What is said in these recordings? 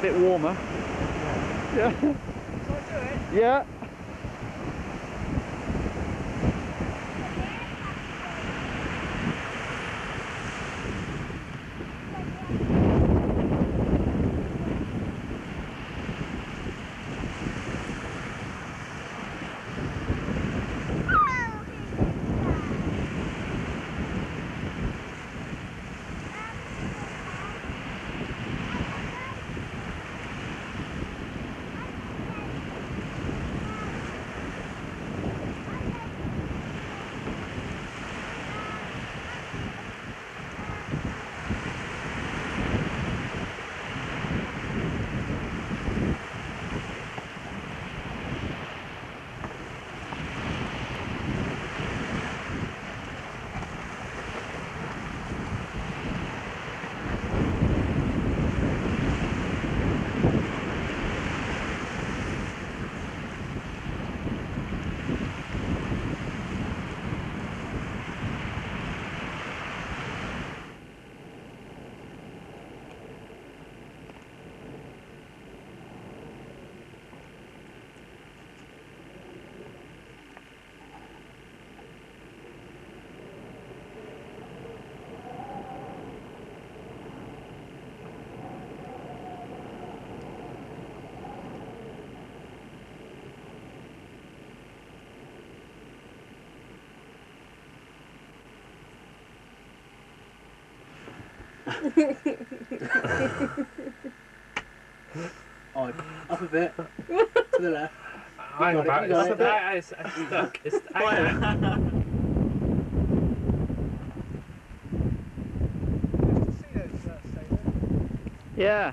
a bit warmer? Yeah. Yeah. Oh, up a bit. to the left. Hang got it, about you got it's, it. about- it's, it's stuck. It's, hang on. Yeah.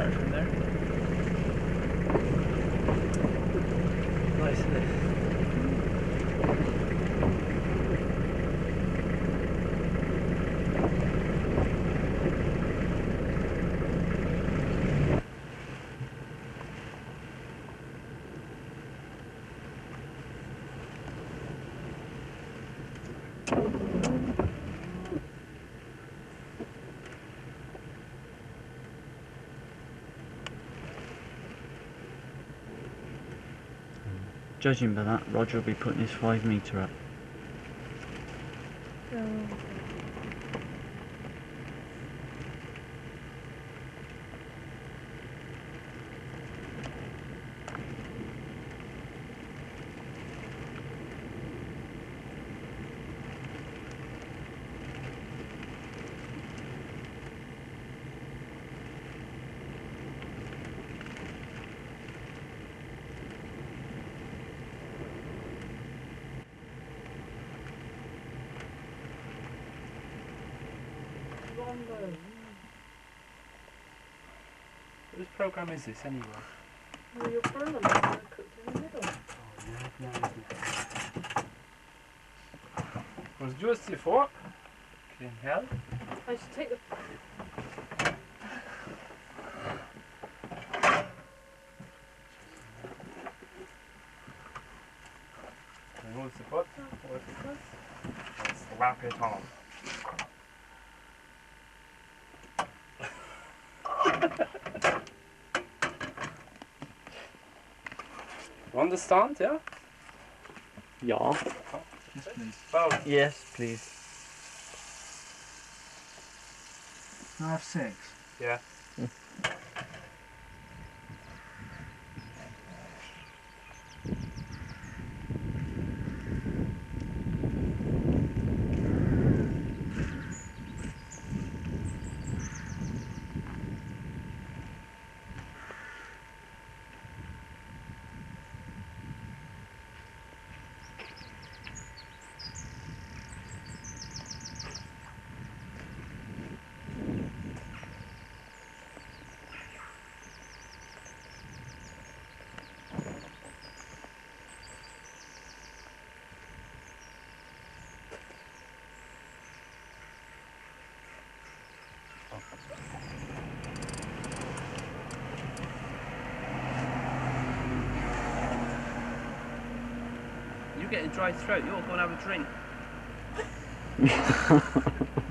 Better from there. Nice, Judging by that, Roger will be putting his five metre up. Whose program is this anyway? Well, your parliament's are cooked in the middle. Oh, Was just before. Clean hell. I should take the. Remove the foot. What is this? And slap it on. Understand, yeah? Yeah. Yes, please. Both. Yes, please. I have six. Yeah. Mm. Get a dry throat, you'll go and have a drink.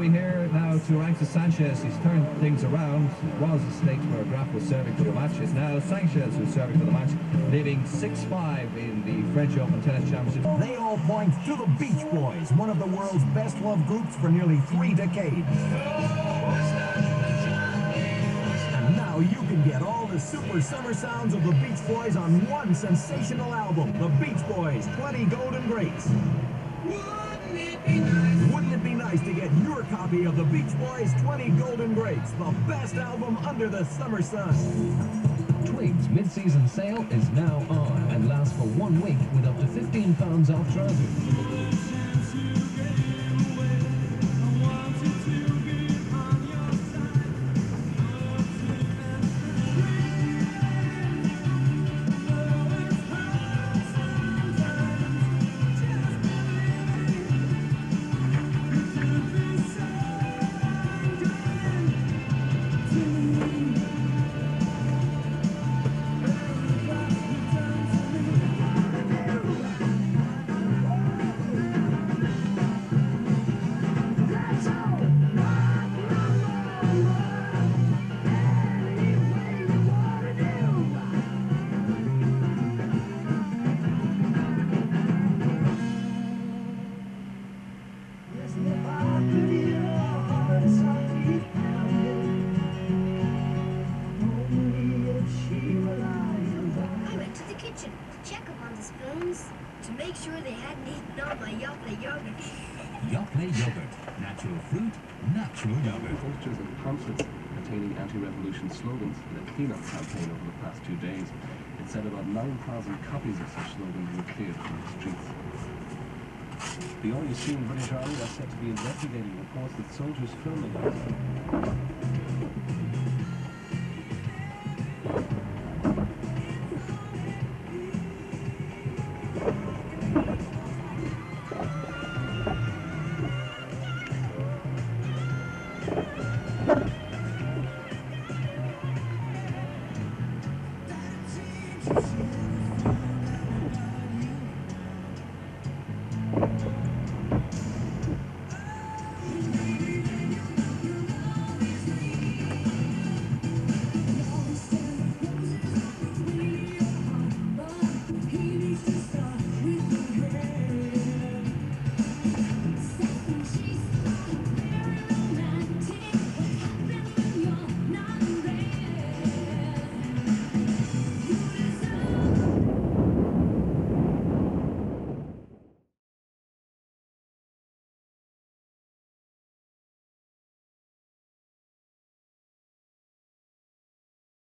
we hear now to Arantxa Sanchez. He's turned things around. It was a state where Graf was serving for the match. It's now Sanchez who's serving for the match, leaving 6-5 in the French Open Tennis Championship. They all point to the Beach Boys, one of the world's best loved groups for nearly three decades. And now you can Get all the super summer sounds of the Beach Boys on one sensational album, The Beach Boys 20 Golden Greats. Wouldn't it be nice to get your copy of the Beach Boys 20 Golden Greats, the best album under the summer sun? Twigs mid-season sale is now on and lasts for one week with up to £15 off trousers. About 9,000 copies of such slogans were cleared from the streets. The RUC British Army are said to be investigating reports that soldiers filming